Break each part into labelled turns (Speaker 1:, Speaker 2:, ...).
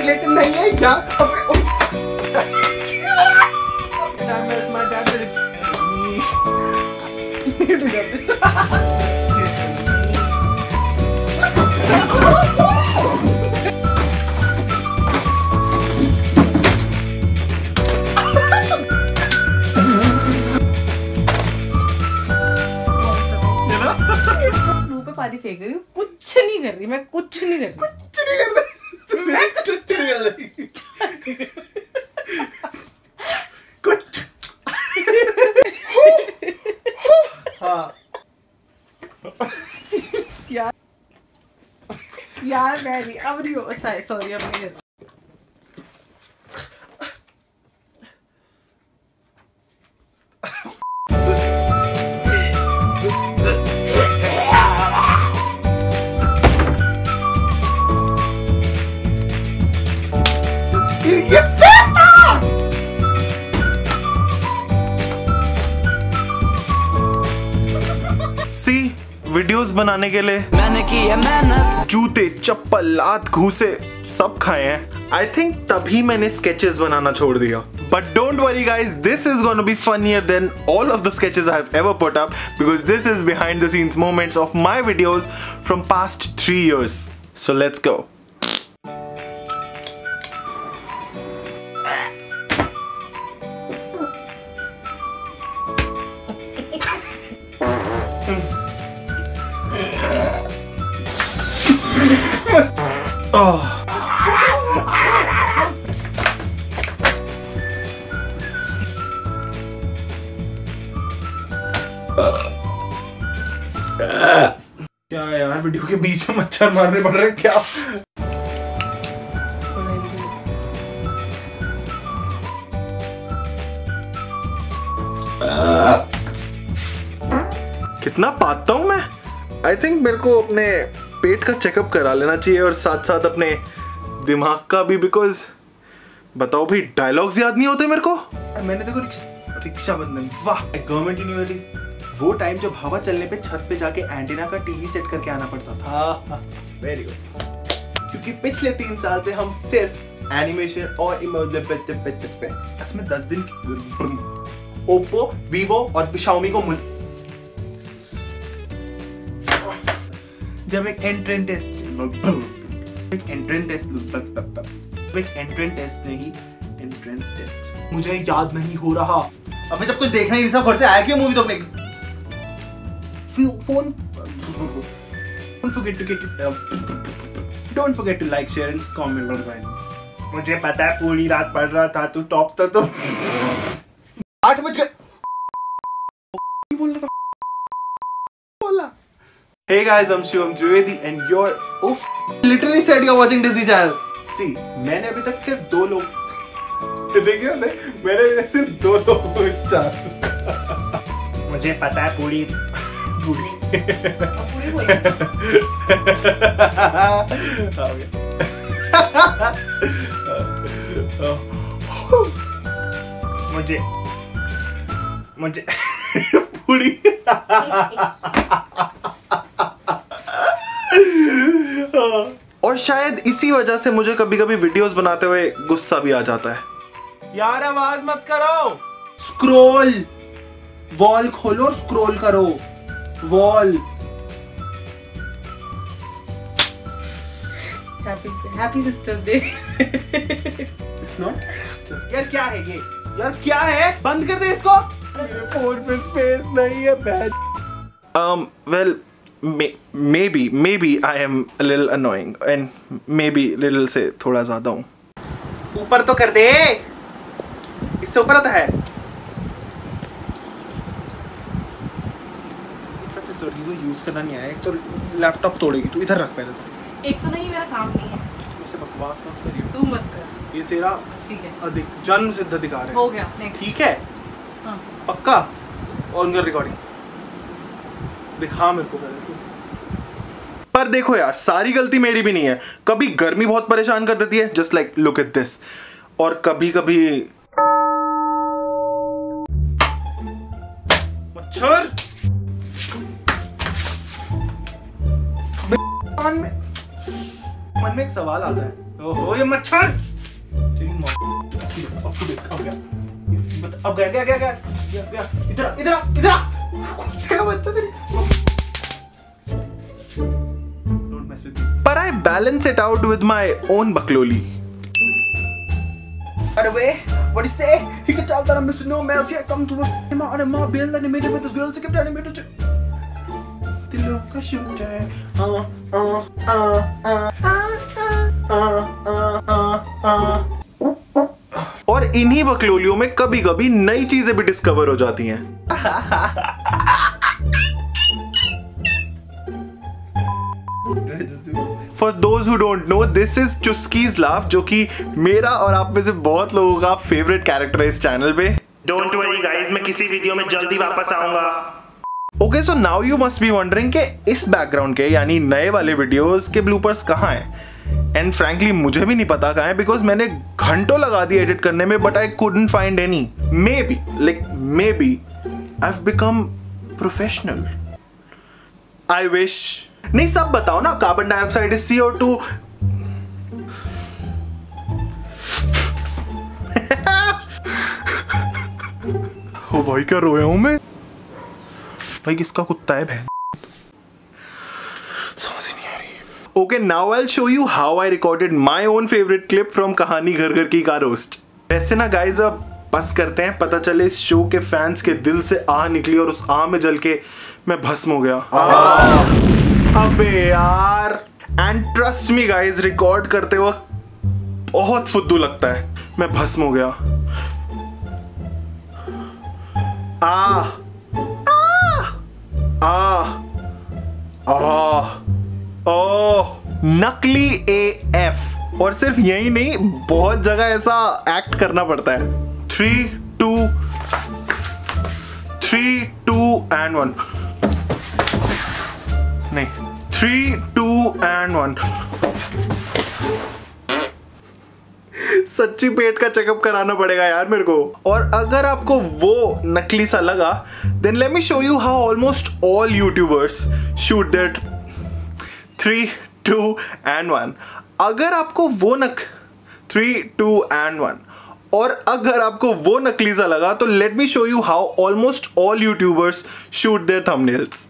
Speaker 1: Related नहीं है क्या?
Speaker 2: पानी फेंक रही हूँ। कुछ नहीं कर रही मैं कुछ नहीं कर रही।
Speaker 1: कुछ नहीं कर कुछ नहीं कर रही कुछ हाँ
Speaker 2: यार यार मैं नहीं अब नहीं हो सॉरी अब नहीं
Speaker 3: सी वीडियोस बनाने के लिए।
Speaker 4: मैंने की है मेहनत।
Speaker 3: जूते चप्पल लात घूसे सब खाए हैं। आई थिंक तभी मैंने स्केचेस बनाना छोड़ दिया। But don't worry guys this is gonna be funnier than all of the sketches I have ever put up because this is behind the scenes moments of my videos from past three years so let's go
Speaker 1: क्या यार, video के बीच में मच्छर मारने पड़ रहे हैं, क्या?
Speaker 3: कितना पाता हूँ मैं? आई थिंक मेरे को अपने पेट का चेकअप करा लेना चाहिए और साथ साथ अपने दिमाग का भी बिकॉज़ बताओ भाई डायलॉग्स याद नहीं होते मेरे को?
Speaker 1: मैंने देखो रिक्शा बंधन वाह! गवर्नमेंट यूनिवर्सिटी वो टाइम जब हवा चलने पे छत पे जाके एंटीना का टीवी सेट करके आना पड़ता था। वेरी गुड क्योंकि पिछले तीन साल से हम सिर्फ़ एनिमेशन और इमोजी पे पे पे पे। में दस दिन ओप्पो वीवो और Xiaomi को जब एक एंट्रेंस टेस्ट एक एंट्रेंस टेस्ट एक एंट्रेंस टेस्ट नहीं एंट्रेंस टेस्ट मुझे याद नहीं हो रहा। अबे जब कुछ देखना ही नहीं था घर से आया क्यों मूवी तो अपने phone don't forget to get uh, don't forget to like share and comment on mine. मुझे पता है पूरी रात पढ़ रहा था तू टॉप था तो आठ बज गए बोल रहा था बोला Hey guys, I'm Shivam Trivedi and you're oof literally said you're watching Disney Channel. See, मैंने अभी तक सिर्फ़ दो लोग देखिए ना मैंने अभी तक सिर्फ़ दो लोग को चार मुझे पता है पूरी पूरी हो मुझे मुझे पूरी
Speaker 3: और शायद इसी वजह से मुझे कभी कभी वीडियोस बनाते हुए गुस्सा भी आ जाता है।
Speaker 1: यार आवाज़ मत करो। स्क्रोल वॉल खोलो और स्क्रोल करो। Wall
Speaker 2: happy happy sisters day
Speaker 1: it's not यार क्या है ये? यार क्या है? बंद कर दे इसको। मेरे फ़ोन पे स्पेस नहीं है बैठ
Speaker 3: um well may- maybe maybe i am a little annoying and maybe little से थोड़ा ज़्यादा हूँ।
Speaker 1: ऊपर तो कर दे। इससे ऊपर आता है। लड़की को यूज़ करना नहीं आया। एक तो लैपटॉप तोड़ेगी तू इधर रख पहले तो।
Speaker 2: एक तो नहीं मेरा काम नहीं है।
Speaker 1: मुझसे बकवास मत करियो।
Speaker 2: तू मत कर।
Speaker 1: ये तेरा
Speaker 2: ठीक है।
Speaker 1: अधिक जन्म सिद्ध अधिकार है।
Speaker 2: हो गया
Speaker 1: ठीक है?
Speaker 2: हाँ।
Speaker 1: पक्का? ऑन योर रिकॉर्डिंग दिखा मेरे को पहले तू।
Speaker 3: पर देखो यार सारी गलती मेरी भी नहीं है। कभी गर्मी बहुत परेशान कर देती है just like look at this और कभी कभी
Speaker 1: मच्छर! कान में
Speaker 5: मन में एक सवाल आता है। ओहो ये मच्छर! अब तू गया ये गया गया गया इधर इधर इधर बच्चा तेरी Don't mess with me.
Speaker 1: But I balance it out with my own bakloli.
Speaker 5: By the way, what do you say? He can tell that I'm Mr. No Melts. Yeah, come to my on my bill animated with this girl. So keep animated. दिलों का shooter आ आ आ आ आ आ आ आ
Speaker 1: और इन्हीं बकलोलियों में कभी कभी नई चीज़ें भी डिस्कवर हो जाती हैं। For those who don't know this is चुस्कीज laugh जो कि मेरा और आप में से बहुत लोगों का फेवरेट कैरेक्टर है इस चैनल पे।
Speaker 6: डोंट वरी गाइस मैं किसी वीडियो में जल्दी वापस आऊँगा।
Speaker 1: Okay so now you must be wondering कि इस बैकग्राउंड के यानी नए वाले वीडियोस के ब्लूपर्स कहाँ हैं? एंड फ्रैंकली मुझे भी नहीं पता कहाँ है बिकॉज़ मैंने घंटों लगा दिए एडिट करने में but I couldn't find any maybe like maybe I become professional I wish नहीं सब बताओ ना carbon dioxide is CO two O भाई क्या रोया हूँ मैं? भाई किसका कुत्ता है बहन समझ ही नहीं आ okay now I show you how I recorded my own favourite clip from Kahaani Ghar Ghar की का रोस्ट वैसे ना गाइज़ अब बस करते हैं। पता चले इस शो के फैंस के दिल से आह निकली और उस आह में जल के मैं भस्म हो गया। अबे यार। And trust me guys record करते वक्त बहुत फुद्दू लगता है। मैं भस्म हो गया। आ आ आ ओ नकली ए एफ़ और सिर्फ़ यही नहीं, बहुत जगह ऐसा एक्ट करना पड़ता है। Three two three two and one नहीं थ्री टू एंड वन सच्ची पेट का चेकअप कराना पड़ेगा यार मेरे को। और अगर आपको वो नकली सा लगा then let me show you how almost all youtubers shoot that three two and one. अगर आपको वो नक थ्री टू एंड वन और अगर आपको वो नकलीजा लगा तो let me show you how almost all youtubers shoot their thumbnails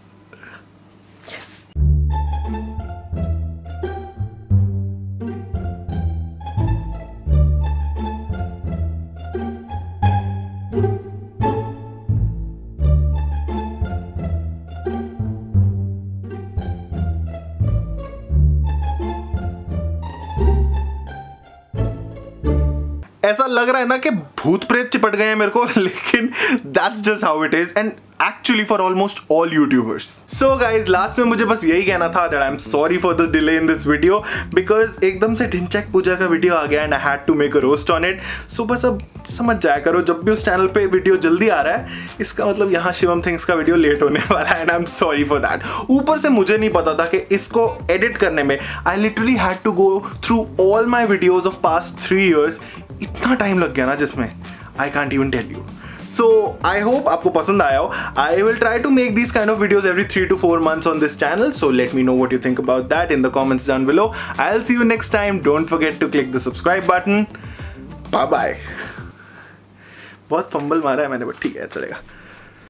Speaker 1: ऐसा लग रहा है ना कि भूत प्रेत चिपट गए हैं मेरे को, लेकिन that's just how it is and actually for almost all youtubers so guys last में मुझे बस यही कहना था that I am sorry for the delay in this video because एकदम से ढिंचैक पूजा का वीडियो आ गया and I had to make a roast on it so बस अब समझ जाया करो, जब भी उस चैनल पे वीडियो जल्दी आ रहा है, इसका मतलब यहाँ शिवम थिंग्स का वीडियो लेट होने वाला है and I am sorry for that ऊपर से मुझे नहीं पता था कि इसको एडिट करने में I literally had to go through all my videos of past three years इतना टाइम लग गया ना जिसमें? I can't even tell you so I hope आपको पसंद आया हो। I will try to make this kind of videos every three two four months on this channel so let me know what you think about that in the comments down below I will see you next time don't forget to click the subscribe button bye bye बहुत fumble मारा है मैंने but ठीक है, चलेगा।